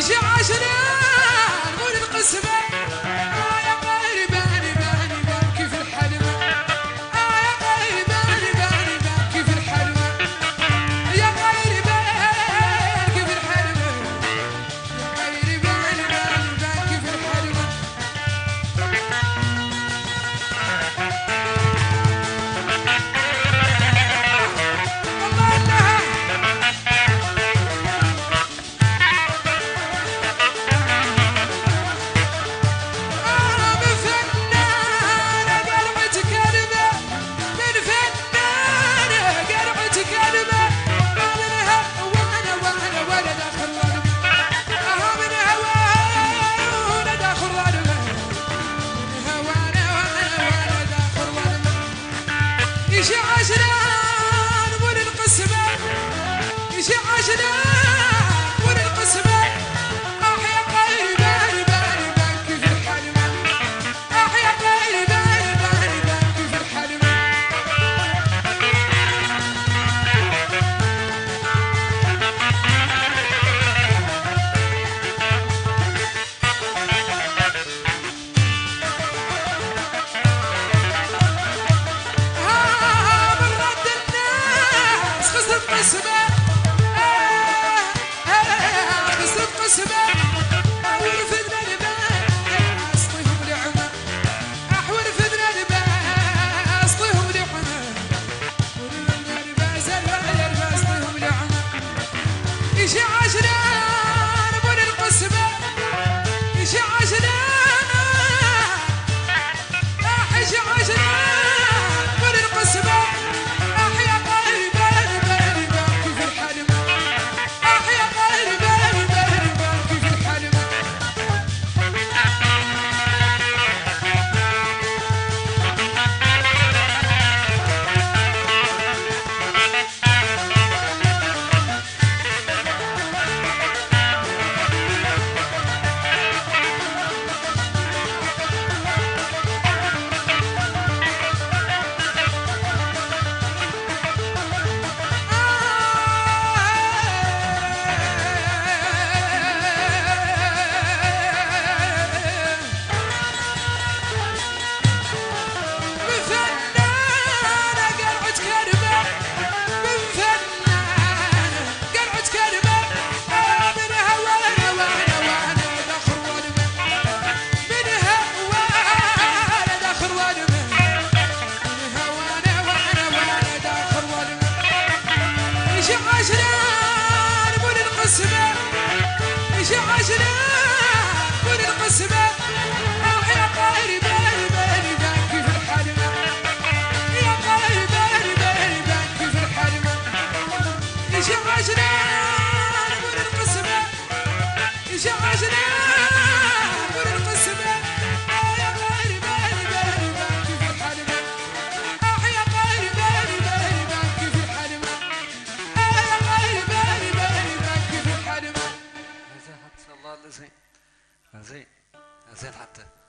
شي عشرة نقول القسمة. يجي Página! عشنا كل القسمه Assim. Assim. fazer lata.